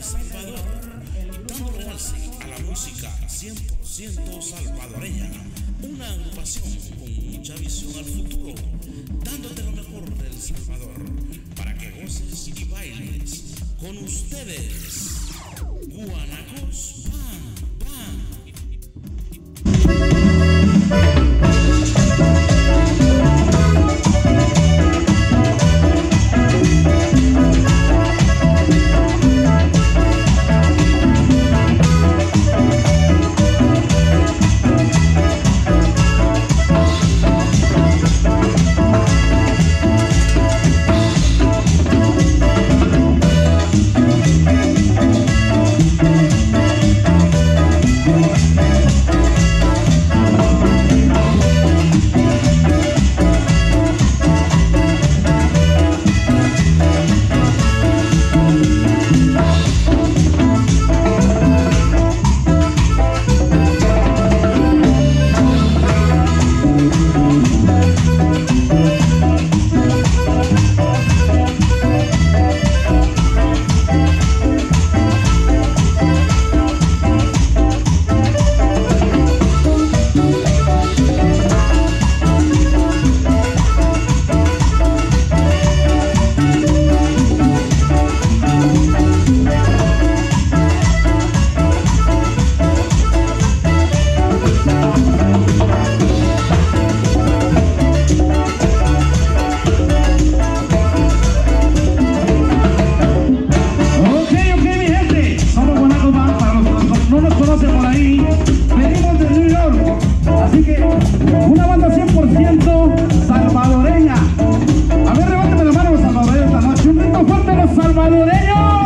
El Salvador, dando realce a la música 100% salvadoreña. Una agrupación con mucha visión al futuro, dándote lo mejor del Salvador, para que goces y bailes con ustedes. Guanacos Band. aplauso fuerte los salvadoreños.